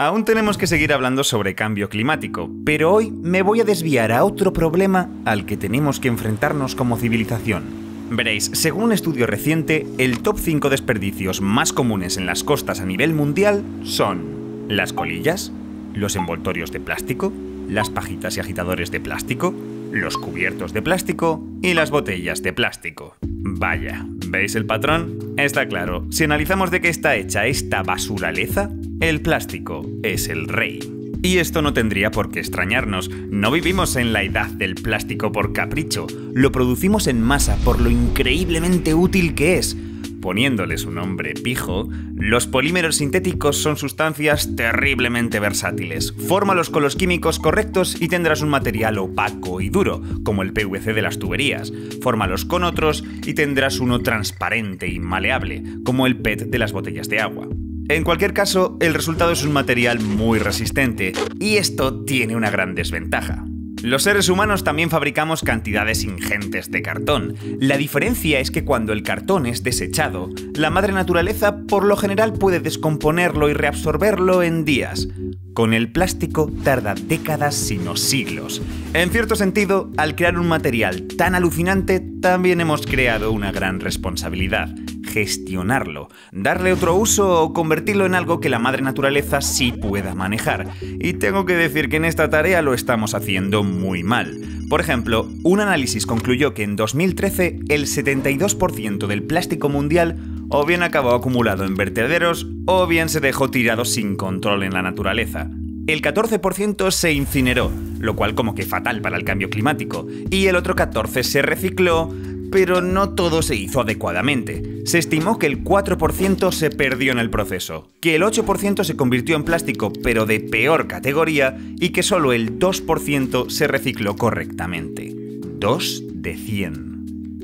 Aún tenemos que seguir hablando sobre cambio climático, pero hoy me voy a desviar a otro problema al que tenemos que enfrentarnos como civilización. Veréis, según un estudio reciente, el top 5 desperdicios más comunes en las costas a nivel mundial son las colillas, los envoltorios de plástico, las pajitas y agitadores de plástico, los cubiertos de plástico y las botellas de plástico. Vaya, ¿veis el patrón? Está claro, si analizamos de qué está hecha esta basuraleza, el plástico es el rey. Y esto no tendría por qué extrañarnos. No vivimos en la edad del plástico por capricho. Lo producimos en masa por lo increíblemente útil que es. Poniéndole su nombre pijo, los polímeros sintéticos son sustancias terriblemente versátiles. Fórmalos con los químicos correctos y tendrás un material opaco y duro, como el PVC de las tuberías. Fórmalos con otros y tendrás uno transparente y maleable, como el PET de las botellas de agua. En cualquier caso, el resultado es un material muy resistente, y esto tiene una gran desventaja. Los seres humanos también fabricamos cantidades ingentes de cartón. La diferencia es que cuando el cartón es desechado, la madre naturaleza por lo general puede descomponerlo y reabsorberlo en días. Con el plástico tarda décadas sino siglos. En cierto sentido, al crear un material tan alucinante, también hemos creado una gran responsabilidad gestionarlo, darle otro uso o convertirlo en algo que la madre naturaleza sí pueda manejar. Y tengo que decir que en esta tarea lo estamos haciendo muy mal. Por ejemplo, un análisis concluyó que en 2013 el 72% del plástico mundial o bien acabó acumulado en vertederos o bien se dejó tirado sin control en la naturaleza. El 14% se incineró, lo cual como que fatal para el cambio climático, y el otro 14% se recicló, pero no todo se hizo adecuadamente. Se estimó que el 4% se perdió en el proceso, que el 8% se convirtió en plástico pero de peor categoría y que solo el 2% se recicló correctamente. 2 de 100.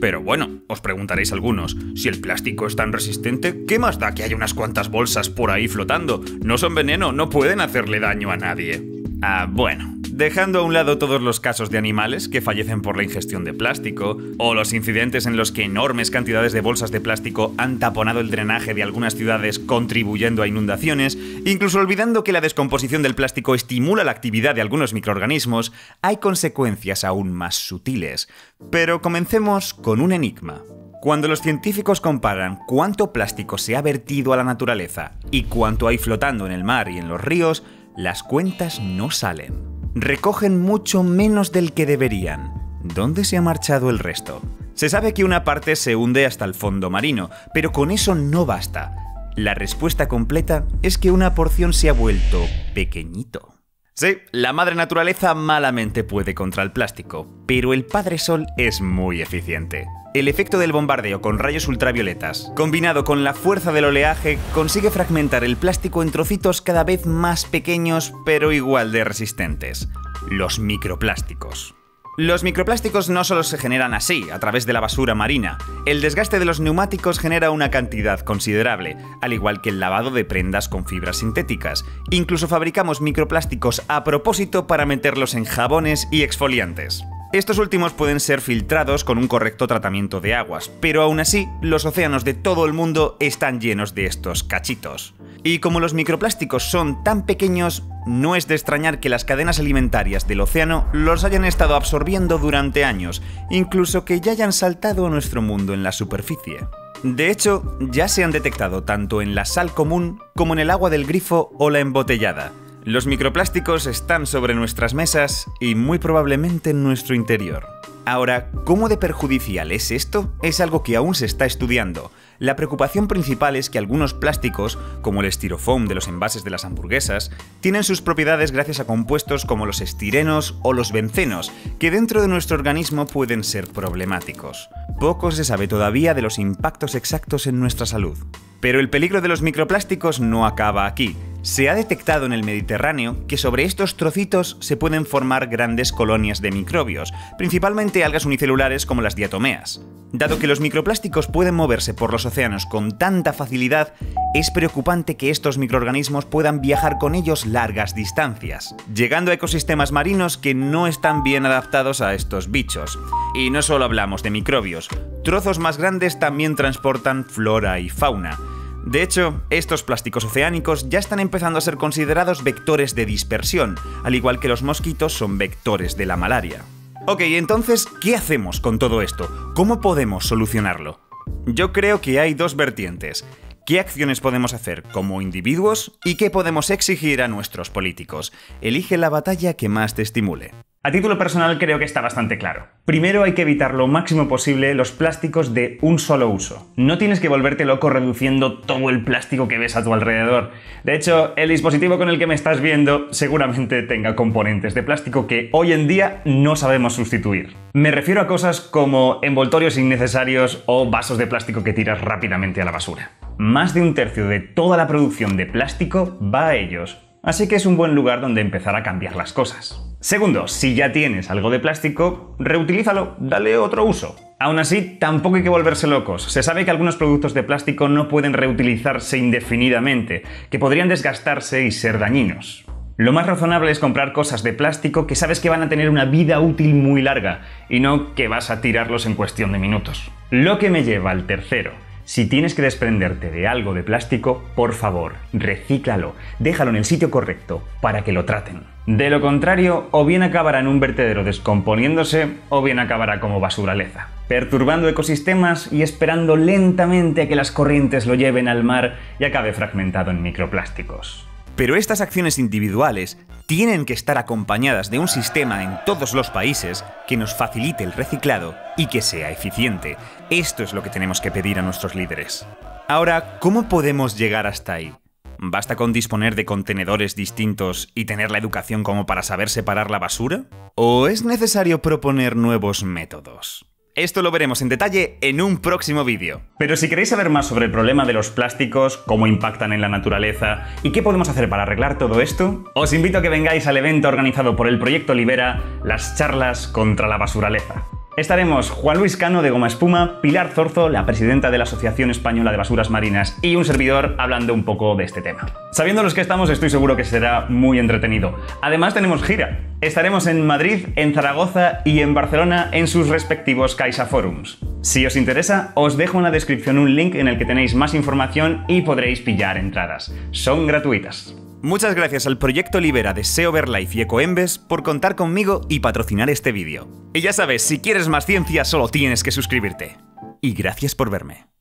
Pero bueno, os preguntaréis algunos, si el plástico es tan resistente, ¿qué más da que haya unas cuantas bolsas por ahí flotando? No son veneno, no pueden hacerle daño a nadie. Ah, bueno, dejando a un lado todos los casos de animales que fallecen por la ingestión de plástico, o los incidentes en los que enormes cantidades de bolsas de plástico han taponado el drenaje de algunas ciudades contribuyendo a inundaciones, incluso olvidando que la descomposición del plástico estimula la actividad de algunos microorganismos, hay consecuencias aún más sutiles. Pero comencemos con un enigma. Cuando los científicos comparan cuánto plástico se ha vertido a la naturaleza y cuánto hay flotando en el mar y en los ríos, las cuentas no salen recogen mucho menos del que deberían. ¿Dónde se ha marchado el resto? Se sabe que una parte se hunde hasta el fondo marino, pero con eso no basta. La respuesta completa es que una porción se ha vuelto pequeñito. Sí, la madre naturaleza malamente puede contra el plástico, pero el Padre Sol es muy eficiente. El efecto del bombardeo con rayos ultravioletas, combinado con la fuerza del oleaje, consigue fragmentar el plástico en trocitos cada vez más pequeños pero igual de resistentes. Los microplásticos. Los microplásticos no solo se generan así, a través de la basura marina. El desgaste de los neumáticos genera una cantidad considerable, al igual que el lavado de prendas con fibras sintéticas. Incluso fabricamos microplásticos a propósito para meterlos en jabones y exfoliantes. Estos últimos pueden ser filtrados con un correcto tratamiento de aguas, pero aún así, los océanos de todo el mundo están llenos de estos cachitos. Y como los microplásticos son tan pequeños, no es de extrañar que las cadenas alimentarias del océano los hayan estado absorbiendo durante años, incluso que ya hayan saltado a nuestro mundo en la superficie. De hecho, ya se han detectado tanto en la sal común como en el agua del grifo o la embotellada, los microplásticos están sobre nuestras mesas y muy probablemente en nuestro interior. Ahora, ¿cómo de perjudicial es esto? Es algo que aún se está estudiando. La preocupación principal es que algunos plásticos, como el estirofoam de los envases de las hamburguesas, tienen sus propiedades gracias a compuestos como los estirenos o los bencenos, que dentro de nuestro organismo pueden ser problemáticos. Poco se sabe todavía de los impactos exactos en nuestra salud. Pero el peligro de los microplásticos no acaba aquí. Se ha detectado en el Mediterráneo que sobre estos trocitos se pueden formar grandes colonias de microbios, principalmente algas unicelulares como las diatomeas. Dado que los microplásticos pueden moverse por los océanos con tanta facilidad, es preocupante que estos microorganismos puedan viajar con ellos largas distancias, llegando a ecosistemas marinos que no están bien adaptados a estos bichos. Y no solo hablamos de microbios, trozos más grandes también transportan flora y fauna. De hecho, estos plásticos oceánicos ya están empezando a ser considerados vectores de dispersión, al igual que los mosquitos son vectores de la malaria. Ok, entonces, ¿qué hacemos con todo esto? ¿Cómo podemos solucionarlo? Yo creo que hay dos vertientes. ¿Qué acciones podemos hacer como individuos y qué podemos exigir a nuestros políticos? Elige la batalla que más te estimule. A título personal creo que está bastante claro. Primero hay que evitar lo máximo posible los plásticos de un solo uso. No tienes que volverte loco reduciendo todo el plástico que ves a tu alrededor. De hecho, el dispositivo con el que me estás viendo seguramente tenga componentes de plástico que hoy en día no sabemos sustituir. Me refiero a cosas como envoltorios innecesarios o vasos de plástico que tiras rápidamente a la basura. Más de un tercio de toda la producción de plástico va a ellos, así que es un buen lugar donde empezar a cambiar las cosas. Segundo, si ya tienes algo de plástico, reutilízalo, dale otro uso. Aún así, tampoco hay que volverse locos. Se sabe que algunos productos de plástico no pueden reutilizarse indefinidamente, que podrían desgastarse y ser dañinos. Lo más razonable es comprar cosas de plástico que sabes que van a tener una vida útil muy larga y no que vas a tirarlos en cuestión de minutos. Lo que me lleva al tercero. Si tienes que desprenderte de algo de plástico, por favor, recíclalo, déjalo en el sitio correcto para que lo traten. De lo contrario, o bien acabará en un vertedero descomponiéndose, o bien acabará como basuraleza, perturbando ecosistemas y esperando lentamente a que las corrientes lo lleven al mar y acabe fragmentado en microplásticos. Pero estas acciones individuales tienen que estar acompañadas de un sistema en todos los países que nos facilite el reciclado y que sea eficiente. Esto es lo que tenemos que pedir a nuestros líderes. Ahora, ¿cómo podemos llegar hasta ahí? ¿Basta con disponer de contenedores distintos y tener la educación como para saber separar la basura? ¿O es necesario proponer nuevos métodos? Esto lo veremos en detalle en un próximo vídeo. Pero si queréis saber más sobre el problema de los plásticos, cómo impactan en la naturaleza y qué podemos hacer para arreglar todo esto, os invito a que vengáis al evento organizado por el Proyecto Libera, las charlas contra la basuraleza. Estaremos Juan Luis Cano de Goma Espuma, Pilar Zorzo, la presidenta de la Asociación Española de Basuras Marinas, y un servidor hablando un poco de este tema. Sabiendo los que estamos, estoy seguro que será muy entretenido. Además, tenemos gira. Estaremos en Madrid, en Zaragoza y en Barcelona en sus respectivos Caixa Forums. Si os interesa, os dejo en la descripción un link en el que tenéis más información y podréis pillar entradas. Son gratuitas. Muchas gracias al proyecto Libera de SEO Verlife y Ecoembes por contar conmigo y patrocinar este vídeo. Y ya sabes, si quieres más ciencia solo tienes que suscribirte. Y gracias por verme.